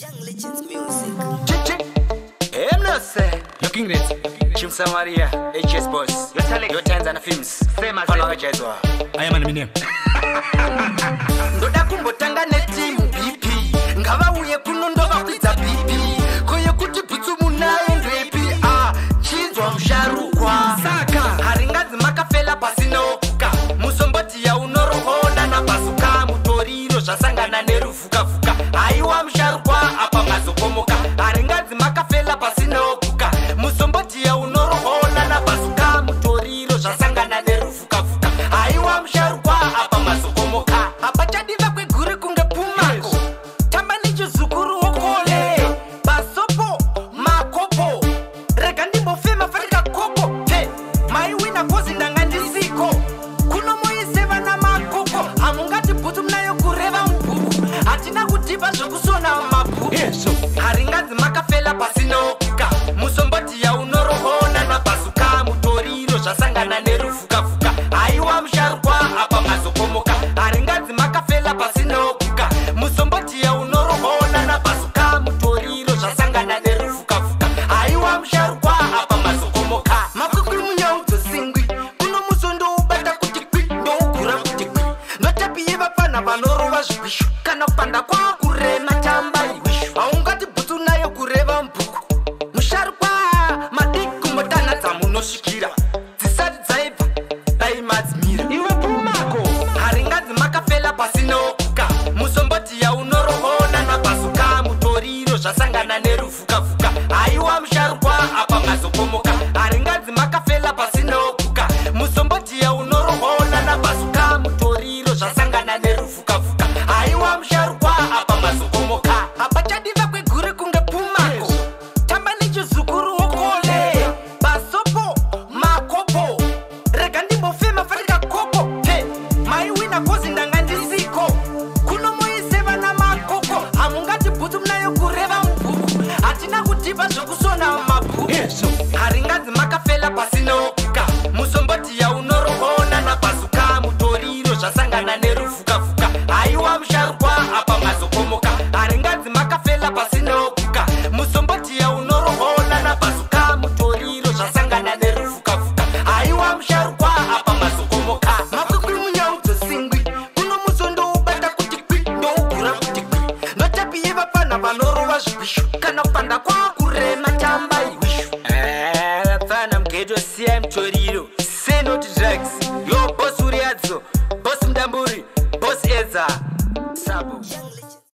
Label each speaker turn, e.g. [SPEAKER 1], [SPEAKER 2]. [SPEAKER 1] Young Legends Music. saying. Looking great. Chim Samaria, HS Boss. Your talent. Your and films. Sema zero. I am an Eminem. Ndoda team. haringanzi makafela pasinewokuka muzombotiya unoroona nabazuka mutoriro zvasanga pamabhu haringanzi makafela pasinoka musomboti yaunorohona napazuka mutoriro zvasangana neruvhukavhuka haiwa musharukwa apa mazokomoka haringanzi makafela pasinoka musomboti yaunorohona napazuka mutoriro zvasangana neruvhukavhuka haiwa musharukwa apa mazokomoka makukuri munyau dzosingwi kuno muso ndoubata kuti kwi ndougura kuti kwi notapiyevapfanha vanorova zvikwishu kana zvasangana neruvhukavhuka haiwa musharukwa apa mazokomoka haringadzi makafela pasinoguka musombotiye unorohwaona nabhazuka mutoriro zvasangana neruvhukavhuka haiwa musharukwa pasina opuka musomboti yaunorogona napazuka mutoriro zvasangana nerufukafuka haiwa musharukwa apa mazokomoka haringanzi makafela pasino